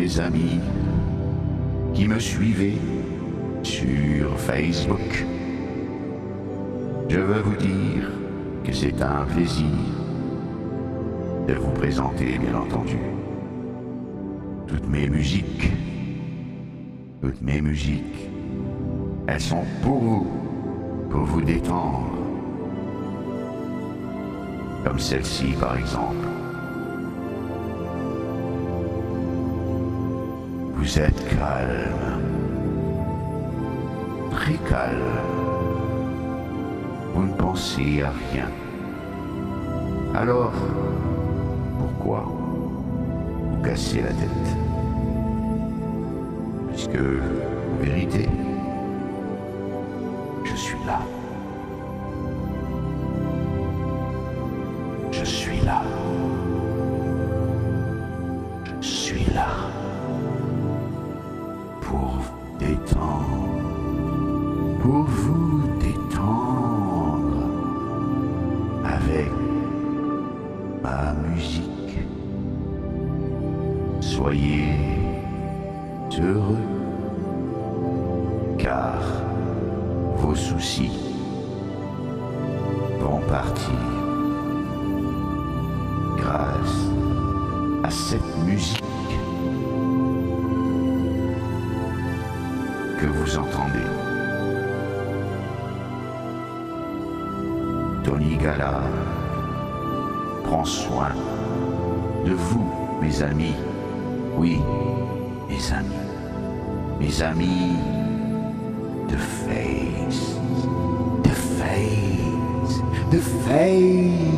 mes amis qui me suivez sur Facebook. Je veux vous dire que c'est un plaisir de vous présenter, bien entendu, toutes mes musiques. Toutes mes musiques, elles sont pour vous, pour vous détendre. Comme celle-ci, par exemple. Vous êtes calme, très calme. Vous ne pensez à rien. Alors, pourquoi vous cassez la tête? Puisque, en vérité, je suis là. Je suis là. Je suis là. Pour vous détendre. Pour vous détendre. Avec ma musique. Soyez heureux. Car vos soucis vont partir grâce à cette musique que vous entendez. Tony Gala prend soin de vous, mes amis. Oui, mes amis. Mes amis de face. De face. De face.